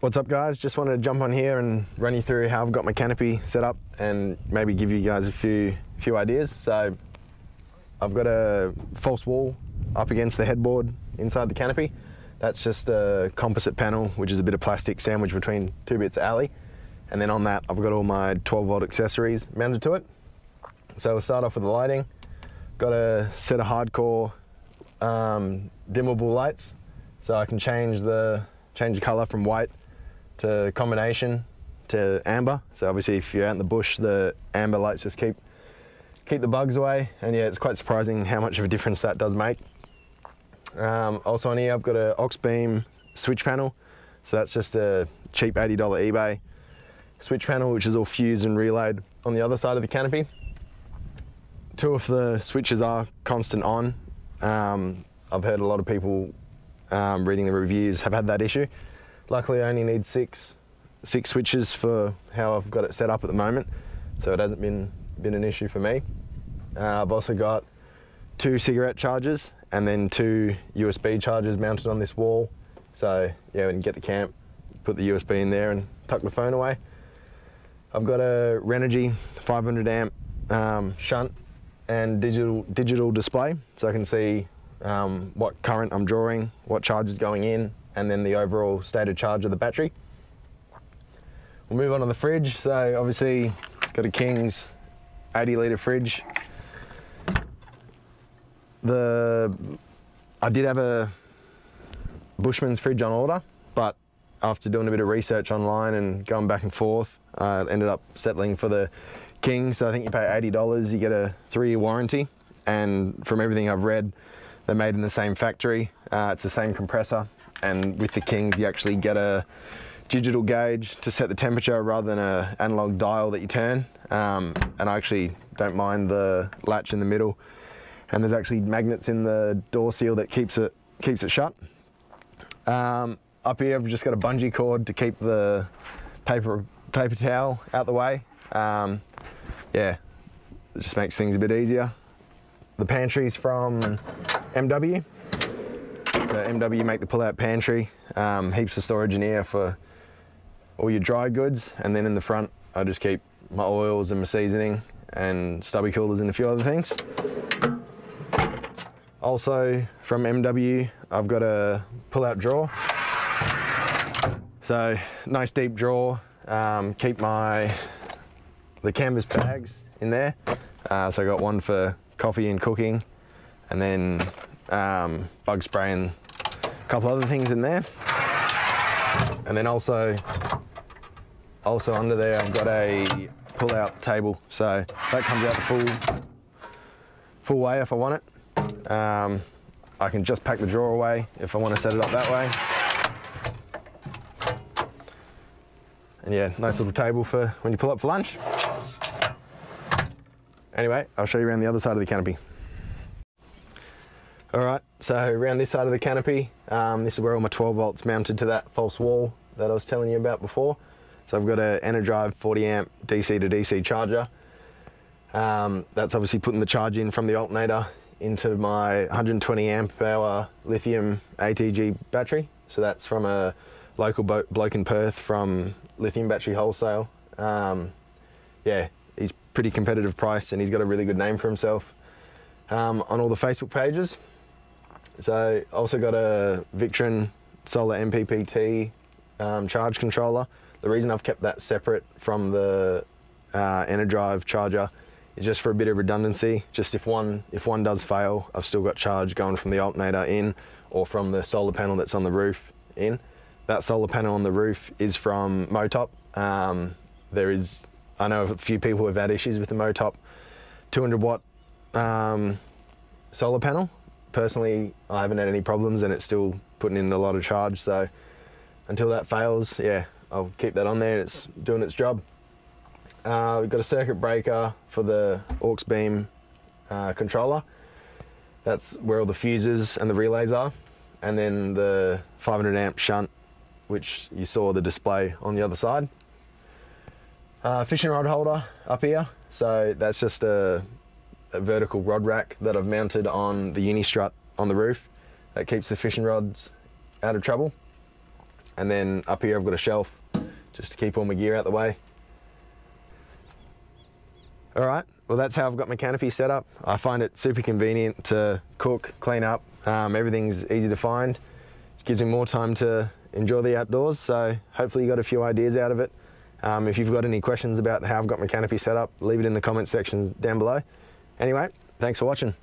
What's up guys? Just wanted to jump on here and run you through how I've got my canopy set up and maybe give you guys a few few ideas. So I've got a false wall up against the headboard inside the canopy. That's just a composite panel, which is a bit of plastic sandwiched between two bits of alley. And then on that, I've got all my 12 volt accessories mounted to it. So we'll start off with the lighting. Got a set of Hardkorr um, dimmable lights. So I can change the, change the color from white to combination to amber. So obviously if you're out in the bush, the amber lights just keep keep the bugs away. And yeah, it's quite surprising how much of a difference that does make. Um, also on here, I've got an Auxbeam switch panel. So that's just a cheap $80 eBay switch panel, which is all fused and relayed on the other side of the canopy. Two of the switches are constant on. Um, I've heard a lot of people um, reading the reviews have had that issue. Luckily, I only need six, six switches for how I've got it set up at the moment, so it hasn't been, been an issue for me. Uh, I've also got two cigarette chargers and then two USB chargers mounted on this wall. So yeah, when you get to camp, put the USB in there and tuck the phone away. I've got a Renogy 500 amp um, shunt and digital digital display, so I can see um, what current I'm drawing, what charge is going in, and then the overall state of charge of the battery. We'll move on to the fridge. So obviously got a King's 80 litre fridge. The I did have a Bushman's fridge on order, but after doing a bit of research online and going back and forth, I uh, ended up settling for the King. So I think you pay $80, you get a three-year warranty. And from everything I've read, they're made in the same factory. Uh, it's the same compressor, and with the Kings you actually get a digital gauge to set the temperature rather than an analog dial that you turn. Um, and I actually don't mind the latch in the middle. And there's actually magnets in the door seal that keeps it keeps it shut. Um, up here I've just got a bungee cord to keep the paper paper towel out the way. Um, yeah, it just makes things a bit easier. The pantry's from MW. So MW make the pull-out pantry, um, heaps of storage in here for all your dry goods, and then in the front, I just keep my oils and my seasoning and stubby coolers and a few other things. Also from MW, I've got a pull-out drawer. So nice deep drawer, um, keep my the canvas bags in there. Uh, so I got one for coffee and cooking, and then um, bug spray and a couple other things in there. And then also, also under there, I've got a pull-out table. So that comes out the full, full way if I want it. Um, I can just pack the drawer away if I want to set it up that way. And yeah, nice little table for when you pull up for lunch. Anyway, I'll show you around the other side of the canopy. All right, so around this side of the canopy, um, this is where all my 12 volts mounted to that false wall that I was telling you about before. So I've got an Enerdrive 40 amp DC to DC charger. Um, that's obviously putting the charge in from the alternator into my 120 amp hour lithium ATG battery. So that's from a local bloke in Perth from Lithium Battery Wholesale. Um, yeah, he's pretty competitive price and he's got a really good name for himself um, on all the Facebook pages. So I also got a Victron Solar MPPT um, charge controller. The reason I've kept that separate from the uh, Enerdrive charger is just for a bit of redundancy. Just if one if one does fail, I've still got charge going from the alternator in or from the solar panel that's on the roof in. That solar panel on the roof is from Motop. Um, there is, I know a few people have had issues with the Motop 200 watt um, solar panel. Personally, I haven't had any problems and it's still putting in a lot of charge. So until that fails, yeah, I'll keep that on there. It's doing its job. Uh, we've got a circuit breaker for the Auxbeam uh, controller. That's where all the fuses and the relays are. And then the 500 amp shunt which you saw the display on the other side. Uh, fishing rod holder up here. So that's just a, vertical rod rack that I've mounted on the uni strut on the roof. That keeps the fishing rods out of trouble. And then up here I've got a shelf just to keep all my gear out the way. All right, well that's how I've got my canopy set up. I find it super convenient to cook, clean up. Um, everything's easy to find. It gives me more time to enjoy the outdoors. So hopefully you got a few ideas out of it. Um, if you've got any questions about how I've got my canopy set up, leave it in the comment section down below. Anyway, thanks for watching.